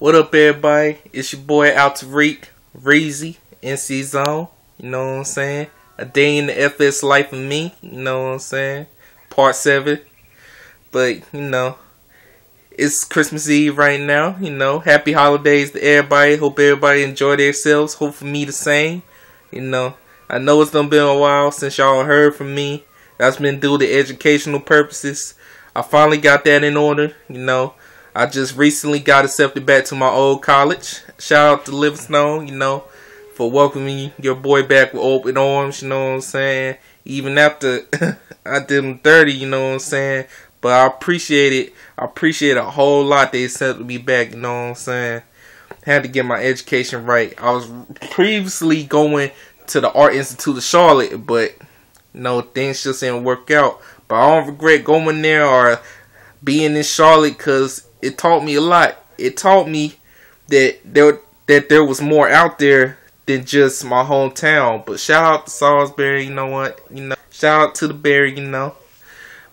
What up, everybody? It's your boy AlTirek, Reezy, NC's Own. You know what I'm saying? A day in the FS life of me. You know what I'm saying? Part 7. But, you know, it's Christmas Eve right now. You know, happy holidays to everybody. Hope everybody enjoy themselves. Hope for me the same. You know, I know it's done been a while since y'all heard from me. That's been due to educational purposes. I finally got that in order. You know, I just recently got accepted back to my old college. Shout out to Livingstone, you know, for welcoming your boy back with open arms, you know what I'm saying? Even after I did them 30, you know what I'm saying? But I appreciate it. I appreciate a whole lot they accepted me back, you know what I'm saying? Had to get my education right. I was previously going to the Art Institute of Charlotte, but you know, things just didn't work out. But I don't regret going there or being in Charlotte because it taught me a lot. It taught me that there that there was more out there than just my hometown. But shout out to Salisbury, you know what? You know, shout out to the Berry, you know.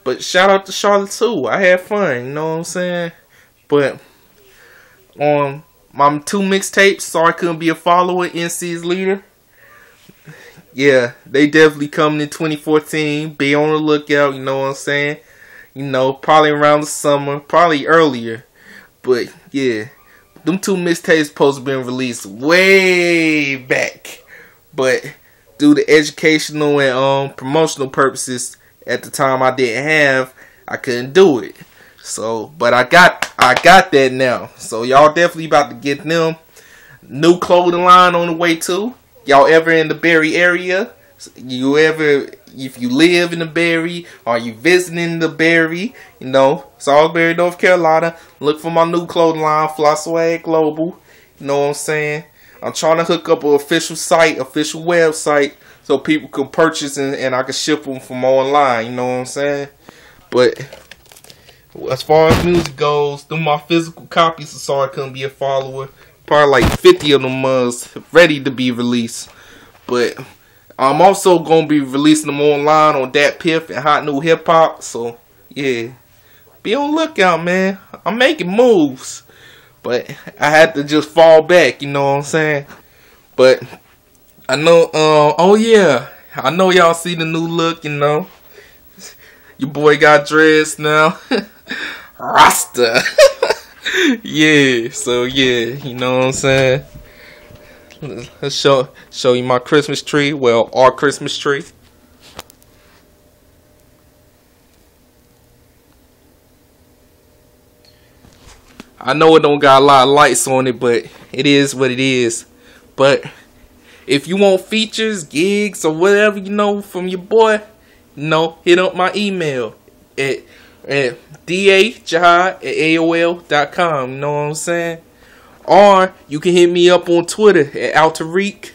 But shout out to Charlotte too. I had fun, you know what I'm saying? But on my two mixtapes, sorry couldn't be a follower, NC's leader. Yeah, they definitely coming in 2014. Be on the lookout, you know what I'm saying? You know, probably around the summer, probably earlier. But yeah, them two mixtapes supposed to been released way back, but due to educational and um promotional purposes at the time I didn't have, I couldn't do it. So, but I got I got that now. So y'all definitely about to get them new clothing line on the way too. Y'all ever in the Berry area? You ever if you live in the Berry or you visiting the Berry, you know, Salisbury, North Carolina, look for my new clothing line, Fly Swag Global. You know what I'm saying? I'm trying to hook up an official site, official website, so people can purchase and, and I can ship them from online. You know what I'm saying? But as far as music goes, through my physical copies, sorry I couldn't be a follower. Probably like 50 of them was ready to be released. But I'm also gonna be releasing them online on DatPiff and Hot New Hip Hop. So yeah, be on lookout, man. I'm making moves, but I had to just fall back. You know what I'm saying? But I know. Uh, oh yeah, I know y'all see the new look. You know, your boy got dressed now. Rasta. yeah. So yeah, you know what I'm saying. Let's show show you my Christmas tree. Well, our Christmas tree. I know it don't got a lot of lights on it, but it is what it is. But if you want features, gigs, or whatever you know from your boy, you know, hit up my email at at dajihad at aol.com. You know what I'm saying? Or you can hit me up on Twitter at AlTirek.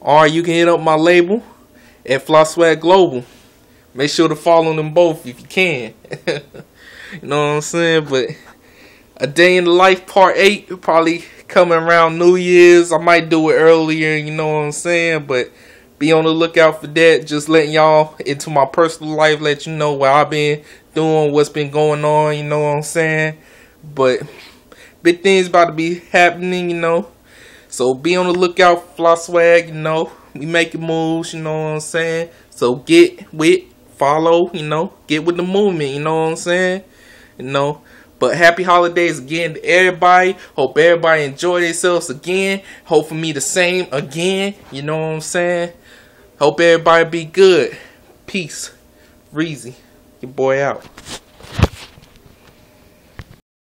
Or you can hit up my label at Fly Swag Global. Make sure to follow them both if you can. you know what I'm saying? But a day in the life part eight probably coming around New Year's. I might do it earlier, you know what I'm saying? But be on the lookout for that. Just letting y'all into my personal life, let you know what I've been doing, what's been going on, you know what I'm saying? But big things about to be happening, you know. So be on the lookout Fly Swag, you know. We making moves, you know what I'm saying? So get with, follow, you know, get with the movement, you know what I'm saying? You know. But happy holidays again to everybody. Hope everybody enjoy themselves again. Hope for me the same again. You know what I'm saying? Hope everybody be good. Peace. Reezy. Your boy out.